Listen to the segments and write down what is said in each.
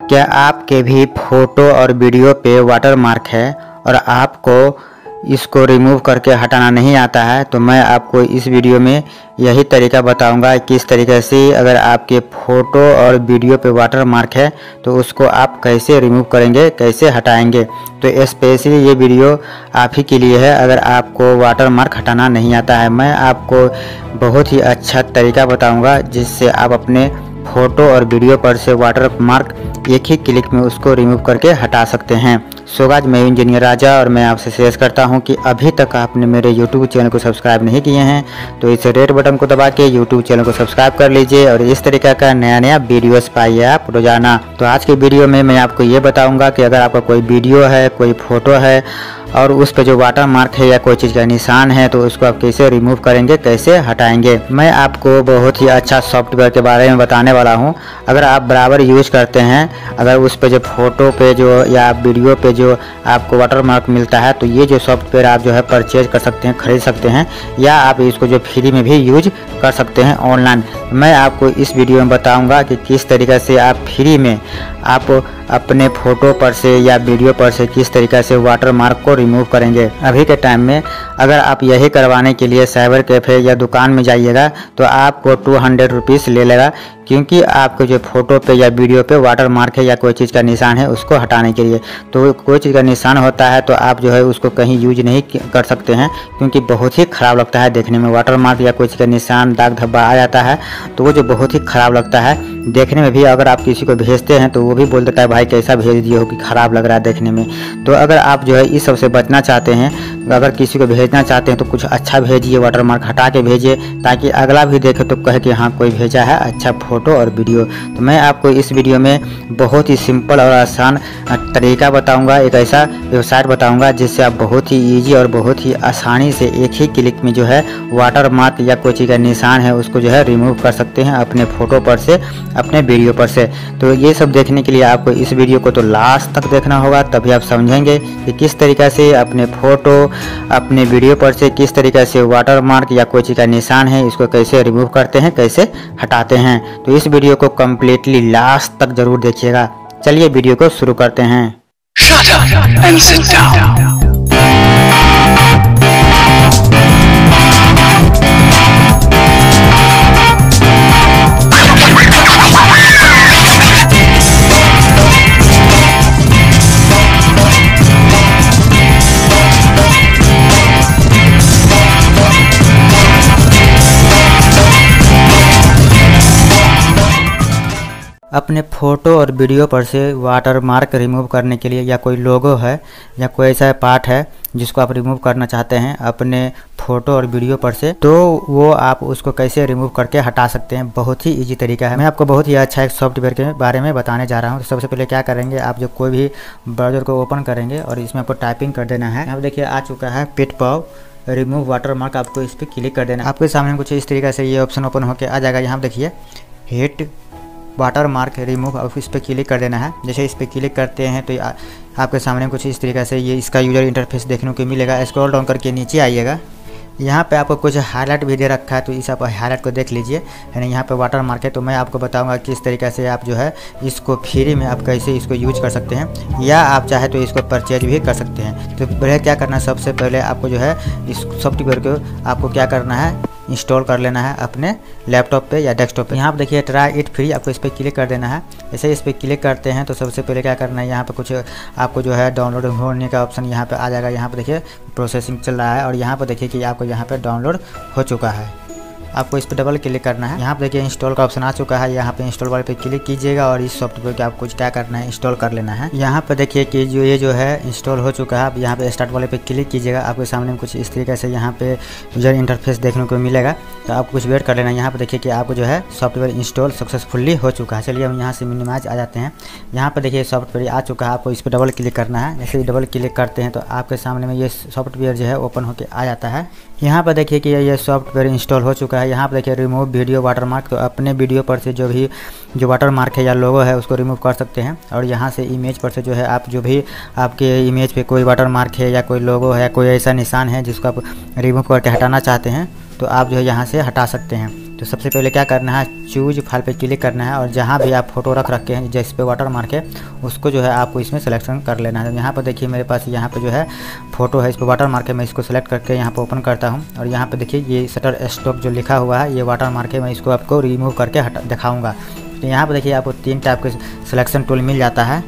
क्या आपके भी फ़ोटो और वीडियो पे वाटर मार्क है और आपको इसको रिमूव करके हटाना नहीं आता है तो मैं आपको इस वीडियो में यही तरीका बताऊँगा किस तरीके से अगर आपके फ़ोटो और वीडियो पे वाटर मार्क है तो उसको आप कैसे रिमूव करेंगे, कैसे हटाएँगे? तो स्पेशली ये वीडियो आप ही के लिए है, अगर आपको वाटर मार्क हटाना नहीं आता है, मैं आपको बहुत ही अच्छा तरीका बताऊँगा जिससे आप अपने फ़ोटो और वीडियो पर से वाटर मार्क एक ही क्लिक में उसको रिमूव करके हटा सकते हैं। सोगाज मैं इंजीनियर राजा और मैं आपसे शेयर करता हूँ कि अभी तक आपने मेरे यूट्यूब चैनल को सब्सक्राइब नहीं किए हैं तो इस रेड बटन को दबा के यूट्यूब चैनल को सब्सक्राइब कर लीजिए और इस तरीके का नया नया वीडियोस पाइए आप रोज़ाना। तो आज के वीडियो में मैं आपको ये बताऊँगा कि अगर आपका कोई वीडियो है, कोई फ़ोटो है और उस पर जो वाटर मार्क है या कोई चीज़ का निशान है तो उसको आप कैसे रिमूव करेंगे, कैसे हटाएँगे? मैं आपको बहुत ही अच्छा सॉफ्टवेयर के बारे में बताने वाला हूँ। अगर आप बराबर यूज़ करते हैं, अगर उस पर जो फ़ोटो पे जो या वीडियो पे जो आपको वाटर मार्क मिलता है तो ये जो सॉफ्टवेयर आप जो है परचेज कर सकते हैं, खरीद सकते हैं, या आप इसको जो फ्री में भी यूज़ कर सकते हैं ऑनलाइन मैं आपको इस वीडियो में बताऊँगा कि किस तरीके से आप फ्री में आप अपने फ़ोटो पर से या वीडियो पर से किस तरीके से वाटर मार्क को रिमूव करेंगे। अभी के टाइम में अगर आप यही करवाने के लिए साइबर कैफ़े या दुकान में जाइएगा तो आपको टू हंड्रेड रुपीज़ ले लेगा, क्योंकि आपके जो फ़ोटो पे या वीडियो पे वाटर मार्क है या कोई चीज़ का निशान है, उसको हटाने के लिए। तो कोई चीज़ का निशान होता है तो आप जो है उसको कहीं यूज़ नहीं कर सकते हैं, क्योंकि बहुत ही ख़राब लगता है देखने में। वाटर मार्क या कोई चीज़ का निशान दाग धब्बा आ जाता है तो वो जो बहुत ही ख़राब लगता है देखने में भी अगर आप किसी को भेजते हैं तो वो भी बोल देता है, भाई, कैसा भेज दिए हो कि ख़राब लग रहा है देखने में? तो अगर आप जो है इस सबसे बचना चाहते हैं अगर किसी को भेजना चाहते हैं तो कुछ अच्छा भेजिए वाटर मार्क हटा के भेजिए, ताकि अगला भी देखे तो कहे कि हाँ कोई भेजा है अच्छा फ़ोटो और वीडियो तो मैं आपको इस वीडियो में बहुत ही सिंपल और आसान तरीका बताऊँगा, एक ऐसा वेबसाइट बताऊँगा, जिससे आप बहुत ही ईजी और बहुत ही आसानी से एक ही क्लिक में जो है वाटर मार्क या कोई चीज़ का निशान है, उसको जो है रिमूव कर सकते हैं अपने फ़ोटो पर से, अपने वीडियो पर से। तो ये सब देखने के लिए आपको इस वीडियो को तो लास्ट तक देखना होगा, तभी आप समझेंगे कि किस तरीके से अपने फ़ोटो अपने वीडियो पर से किस तरीके से वाटर मार्क या कोई चीज़ का निशान है, इसको कैसे रिमूव करते हैं, कैसे हटाते हैं तो इस वीडियो को कम्प्लीटली लास्ट तक ज़रूर देखिएगा। चलिए वीडियो को शुरू करते हैं। अपने फ़ोटो और वीडियो पर से वाटर मार्क रिमूव करने के लिए या कोई लोगो है या कोई ऐसा पार्ट है जिसको आप रिमूव करना चाहते हैं, अपने फ़ोटो और वीडियो पर से तो वो आप उसको कैसे रिमूव करके हटा सकते हैं? बहुत ही इजी तरीका है। मैं आपको बहुत ही अच्छा एक सॉफ्टवेयर के बारे में बताने जा रहा हूँ। तो सबसे पहले क्या करेंगे, आप जो कोई भी ब्राउज़र को ओपन करेंगे और इसमें आपको टाइपिंग कर देना है अब देखिए आ चुका है पिट पाव रिमूव वाटर मार्क आपको इस पर क्लिक कर देना आपके सामने कुछ इस तरीके से ये ऑप्शन ओपन होकर आ जाएगा। यहाँ देखिए हिट वाटर मार्क रिमूव अब इस पर क्लिक कर देना है। जैसे इस पर क्लिक करते हैं तो आपके सामने कुछ इस तरीके से ये इसका यूज़र इंटरफेस देखने को मिलेगा। स्क्रॉल डाउन करके नीचे आइएगा। यहाँ पे आपको कुछ हाईलाइट भी दे रखा है तो इस आप हाईलाइट को देख लीजिए। यानी यहाँ पे वाटर मार्क है तो मैं आपको बताऊँगा किस तरीके से आप जो है इसको फ्री में आप कैसे इसको यूज़ कर सकते हैं। या आप चाहे तो इसको परचेज भी कर सकते हैं। तो पहले क्या करना है, सबसे पहले आपको जो है इस सॉफ्टवेयर को आपको क्या करना है इंस्टॉल कर लेना है अपने लैपटॉप पे या डेस्कटॉप पे। यहाँ पर देखिए ट्राई इट फ्री आपको इस पर क्लिक कर देना है। जैसे इस पर क्लिक करते हैं तो सबसे पहले क्या करना है, यहाँ पर कुछ आपको जो है डाउनलोड होने का ऑप्शन यहाँ पर आ जाएगा। यहाँ पर देखिए प्रोसेसिंग चल रहा है और यहाँ पर देखिए कि आपको यहाँ पर डाउनलोड हो चुका है। आपको इस पर डबल क्लिक करना है। यहाँ पे देखिए इंस्टॉल का ऑप्शन आ चुका है। यहाँ पे इंस्टॉल वाले पे क्लिक कीजिएगा और इस सॉफ्टवेयर को आपको क्या करना है इंस्टॉल कर लेना है। यहाँ पे देखिए कि जो ये जो है इंस्टॉल हो चुका है। आप यहाँ पे स्टार्ट वाले पे क्लिक कीजिएगा। आपके सामने कुछ इस तरीके से यहाँ पे यूज़र इंटरफेस देखने को मिलेगा। तो आपको कुछ वेट कर लेना है। यहाँ पे देखिए कि आपको जो है सॉफ्टवेयर इंस्टॉल सक्सेसफुली हो चुका है। चलिए हम यहाँ से मिनिमाइज आ जाते हैं। यहाँ पर देखिए सॉफ्टवेयर आ चुका है। आपको इस पर डबल क्लिक करना है। जैसे डबल क्लिक करते हैं तो आपके सामने में ये सॉफ्टवेयर जो है ओपन होकर आ जाता है। यहाँ पर देखिए कि ये सॉफ्टवेयर इंस्टॉल हो चुका है। यहाँ पर देखिए रिमूव वीडियो वाटरमार्क तो अपने वीडियो पर से जो भी, जो वाटरमार्क है या लोगो है, उसको रिमूव कर सकते हैं। और यहाँ से इमेज पर से जो है, आप जो भी आपके इमेज पर कोई वाटरमार्क है या कोई लोगो है, कोई ऐसा निशान है जिसको आप रिमूव करके हटाना चाहते हैं तो आप जो है यहाँ से हटा सकते हैं। तो सबसे पहले क्या करना है चूज़ फ़ाइल पे क्लिक करना है और जहाँ भी आप फ़ोटो रख रखे हैं, जिस पे वाटर मार्क है, उसको जो है आपको इसमें सिलेक्शन कर लेना है। यहाँ पर देखिए मेरे पास यहाँ पर जो है फ़ोटो है, इस पर वाटर मार्क है, मैं इसको सेलेक्ट करके यहाँ पर ओपन करता हूँ। और यहाँ पर देखिए ये शटर स्टॉक जो लिखा हुआ है, ये वाटर मार्क है, मैं इसको आपको रिमूव करके हटा, दिखाऊँगा। तो यहाँ पर देखिए आपको तीन टाइप के सिलेक्शन टूल मिल जाता है।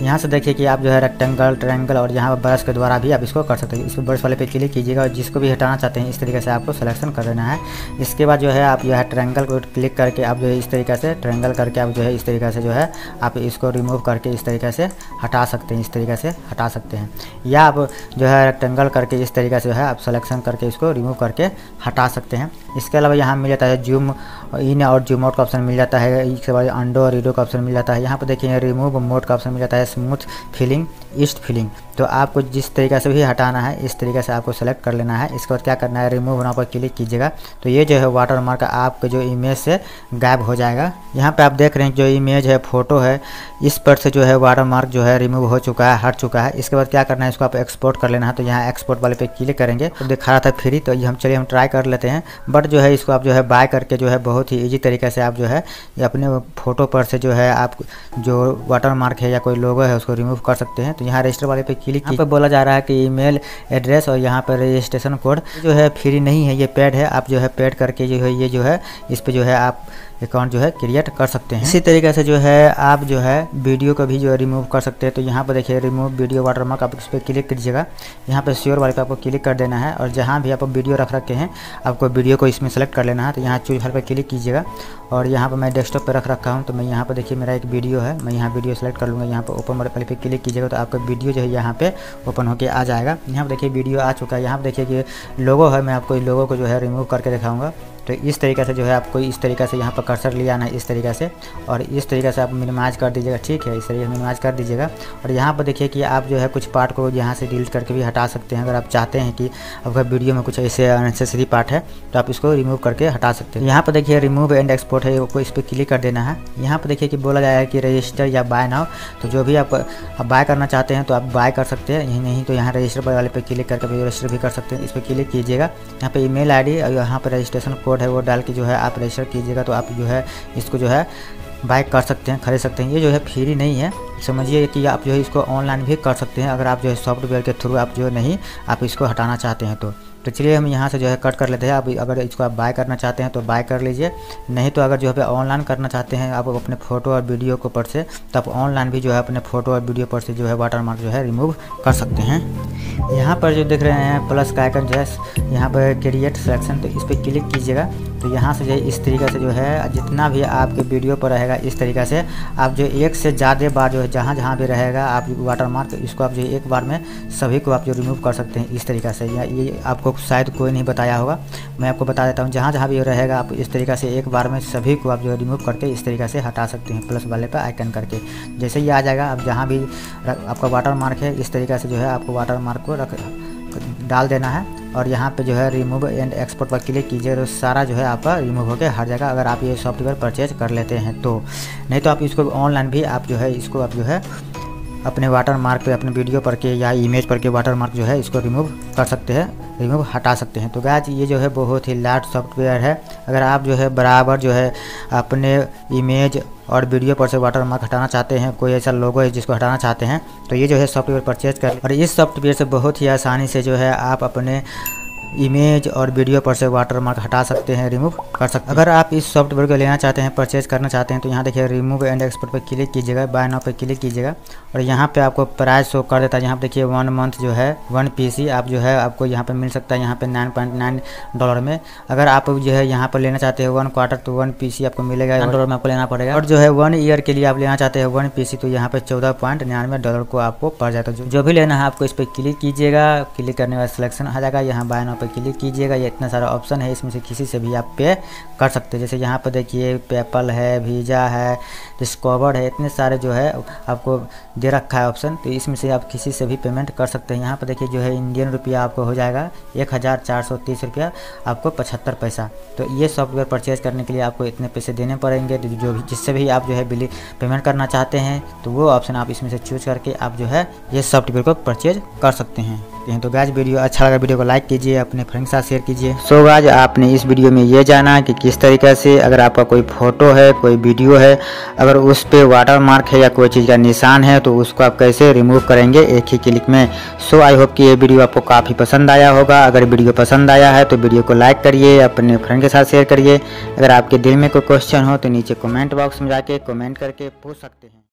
यहाँ से देखिए कि आप जो है रेक्टेंगल ट्रायंगल और यहाँ पर ब्रश के द्वारा भी आप इसको कर सकते हैं। इस पर ब्रश वाले पे क्लिक कीजिएगा और जिसको भी हटाना चाहते हैं, इस तरीके से आपको सिलेक्शन कर देना है। इसके बाद जो है आप जो है ट्रायंगल को क्लिक करके आप जो है इस तरीके से ट्रायंगल करके आप जो है इस तरीके से जो है आप इसको रिमूव करके इस तरीके से हटा सकते हैं, इस तरीके से हटा सकते हैं। या आप जो है रेक्टेंगल करके इस तरीके से जो है आप सिलेक्शन करके इसको रिमूव करके हटा सकते हैं। इसके अलावा यहाँ मिल जाता है जूम इन और जूम आउट का ऑप्शन मिल जाता है। इसके बाद अंडो और रीडो का ऑप्शन मिल जाता है। यहाँ पर देखिए रिमूव मोड का ऑप्शन मिल जाता है। स्मूथ फीलिंग ईस्ट फीलिंग तो आपको जिस तरीके से भी हटाना है, इस तरीके से आपको सेलेक्ट कर लेना है। इसके बाद क्या करना है रिमूव होना पर क्लिक कीजिएगा। तो ये जो है वाटर मार्क आपके जो इमेज से गायब हो जाएगा। यहाँ पे आप देख रहे हैं जो इमेज है फ़ोटो है, इस पर से जो है वाटर मार्क जो है रिमूव हो चुका है, हट चुका है। इसके बाद क्या करना है, इसको आप एक्सपोर्ट कर लेना है। तो यहाँ एक्सपोर्ट वाले पे क्लिक करेंगे। तो दिखा रहा था फ्री तो ये हम चलिए हम ट्राई कर लेते हैं। बट जो है इसको आप जो है बाय करके जो है बहुत ही ईजी तरीके से आप जो है अपने फ़ोटो पर से जो है आप जो वाटर मार्क है या कोई लोगो है, उसको रिमूव कर सकते हैं। तो यहाँ रजिस्टर वाले पे क्लिक यहाँ पे बोला जा रहा है कि ईमेल एड्रेस और यहाँ पर रजिस्ट्रेशन कोड जो है फ्री नहीं है, ये पेड है। आप जो है पेड करके जो है, ये जो है, इस पर जो है आप अकाउंट जो है क्रिएट कर सकते हैं। इसी तरीके से जो है, आप जो है वीडियो को भी जो है रिमूव कर सकते हैं। तो यहाँ पर देखिए रिमूव वीडियो वाटरमार्क आप इस पर क्लिक कीजिएगा। यहाँ पर श्योर वाले पे आपको क्लिक कर देना है और जहाँ भी आप वीडियो रख रखे हैं, आपको वीडियो को इसमें सेलेक्ट कर लेना है। तो यहाँ चूज़ फ़ाइल पर क्लिक कीजिएगा। और यहाँ पर मैं डेस्कटॉप पर रख रखा हूँ तो मैं यहाँ पर देखिए मेरा एक वीडियो है, मैं यहाँ वीडियो सेलेक्ट कर लूँगा, यहाँ पर ओपन वाले पे क्लिक कीजिएगा तो आपका वीडियो जो है यहाँ पे ओपन होकर आ जाएगा। यहाँ पर देखिए वीडियो आ चुका है। यहाँ पर देखिए कि लोगो है, मैं आपको लोगों को जो है रिमूव करके दिखाऊँगा। तो इस तरीके से जो है आपको इस तरीके से यहाँ पर कर्सर लिया आना है इस तरीके से। और इस तरीके से आप मिनिमाइज कर दीजिएगा, ठीक है? इस तरीके से मिनिमाइज कर दीजिएगा। और यहाँ पर देखिए कि आप जो है कुछ पार्ट को यहाँ से डिलीट करके भी हटा सकते हैं। अगर आप चाहते हैं कि आपका वीडियो में कुछ ऐसे अनसेसरी पार्ट है तो आप इसको रिमूव करके हटा सकते हैं। यहाँ पर देखिए रिमूव एंड एक्सपोर्ट है वो इस पर क्लिक कर देना है। यहाँ पर देखिए कि बोला जाएगा कि रजिस्टर या बाय नाउ तो जो भी आप बाय करना चाहते हैं तो आप बाय कर सकते हैं। यही नहीं तो यहाँ रजिस्टर वाले पर क्लिक करके रजिस्टर भी कर सकते हैं। इस पर क्लिक कीजिएगा। यहाँ पे ईमेल आईडी और यहाँ पर रजिस्ट्रेशन कोड है, वो डाल के जो है आप रजिस्टर कीजिएगा तो आप जो है इसको जो है बाय कर सकते हैं, खरीद सकते हैं। ये जो है फ्री नहीं है। समझिए कि आप जो है इसको ऑनलाइन भी कर सकते हैं। अगर आप जो है सॉफ्टवेयर के थ्रू आप जो नहीं, आप इसको हटाना चाहते हैं तो। तो चलिए हम यहाँ से जो है कट कर लेते हैं। अब अगर इसको आप बाय करना चाहते हैं तो बाय कर लीजिए। नहीं तो अगर जो है ऑनलाइन करना चाहते हैं, आप अपने फ़ोटो और वीडियो को पर से तो आप ऑनलाइन भी जो है अपने फ़ोटो और वीडियो पर से जो है वाटर मार्क जो है रिमूव कर सकते हैं। यहाँ पर जो देख रहे हैं प्लस का आइकन जो है, यहाँ पर क्रिएट सेलेक्शन तो इस पर क्लिक कीजिएगा। तो यहाँ से जो है, इस तरीके से जो है, जितना भी आपके वीडियो पर रहेगा, इस तरीके से आप जो एक से ज़्यादा बार जो है, जहाँ जहाँ भी रहेगा, आप वाटर मार्क इसको आप जो एक बार में सभी को आप जो रिमूव कर सकते हैं इस तरीके से। या ये आपको शायद कोई नहीं बताया होगा, मैं आपको बता देता हूँ, जहाँ जहाँ भी रहेगा, आप इस तरीके से एक बार में सभी को आप जो रिमूव करके इस तरीके से हटा सकते हैं प्लस वाले पर आइकन करके। जैसे ही आ जाएगा, आप जहाँ भी आपका वाटर मार्क है, इस तरीके से जो है, आपको वाटर मार्क को रख, डाल देना है। और यहाँ पे जो है रिमूव एंड एक्सपोर्ट पर क्लिक कीजिए तो सारा जो है आपका रिमूव होकर हर जगह अगर आप ये सॉफ्टवेयर परचेज कर लेते हैं तो। नहीं तो आप इसको ऑनलाइन भी आप जो है, इसको आप जो है अपने वाटर मार्क पर अपने वीडियो पर के या इमेज पर के वाटर मार्क जो है, इसको रिमूव कर सकते हैं रिमूव हटा सकते हैं। तो गैज ये जो है बहुत ही लार्ज सॉफ्टवेयर है। अगर आप जो है बराबर जो है अपने इमेज और वीडियो पर से वाटर मार्क हटाना चाहते हैं, कोई ऐसा लोगो है जिसको हटाना चाहते हैं तो ये जो है सॉफ्टवेयर परचेज कर और इस सॉफ्टवेयर से बहुत ही आसानी से जो है आप अपने इमेज और वीडियो पर से वाटर मार्क हटा सकते हैं रिमूव कर सकते हैं। अगर आप इस सॉफ्टवेयर को लेना चाहते हैं परचेज करना चाहते हैं तो यहाँ देखिए रिमूव एंड एक्सपोर्ट पर क्लिक कीजिएगा बाय नाउ पर क्लिक कीजिएगा। और यहाँ पे आपको प्राइस शो कर देता है यहाँ पे देखिए वन मंथ जो है वन पीसी आप जो है आपको यहाँ पर मिल सकता है यहाँ पर नाइन डॉलर में। अगर आप जो है यहाँ पर लेना चाहते हैं वन क्वार्टर तो वन पीसी आपको मिलेगा डॉलर में आपको लेना पड़ेगा। और जो है वन ईयर के लिए आप लेना चाहते हैं वन पीसी तो यहाँ पर चौदह पॉइंट निन्यानवे डॉलर को आपको पड़ जाता है। जो भी लेना है आपको इस पर क्लिक कीजिएगा। क्लिक करने बाद सिलेक्शन आ जाएगा यहाँ बाय नाउ पर क्लिक कीजिएगा, ये इतना सारा ऑप्शन है, इसमें से किसी से भी आप पे कर सकते हैं। जैसे यहाँ पर देखिए, पेपल है, वीज़ा है डिस्कवर है, इतने सारे जो है आपको दे रखा है ऑप्शन तो इसमें से आप किसी से भी पेमेंट कर सकते हैं। यहाँ पर देखिए जो है इंडियन रुपया आपको हो जाएगा, एक हज़ार चार सौ तीस रुपया आपको पचहत्तर पैसा। तो ये सॉफ्टवेयर परचेज़ करने के लिए आपको इतने पैसे देने पड़ेंगे तो जो भी, जिससे भी आप जो है बिली, पेमेंट करना चाहते हैं तो वो ऑप्शन आप इसमें से चूज़ करके आप जो है ये सॉफ्टवेयर को परचेज कर सकते हैं। सकते हैं। तो गाज वीडियो अच्छा लगा वीडियो को लाइक कीजिए, अपने फ्रेंड के साथ शेयर कीजिए। सो गाज आपने इस वीडियो में ये जाना कि किस तरीके से अगर आपका कोई फ़ोटो है, कोई वीडियो है, अगर उस पर वाटर मार्क है या कोई चीज़ का निशान है तो उसको आप कैसे रिमूव करेंगे एक ही क्लिक में। सो आई होप कि ये वीडियो आपको काफ़ी पसंद आया होगा। अगर वीडियो पसंद आया है तो वीडियो को लाइक करिए, अपने फ्रेंड के साथ शेयर करिए। अगर आपके दिल में कोई क्वेश्चन हो तो नीचे कमेंट बॉक्स में जाके कमेंट करके पूछ सकते हैं।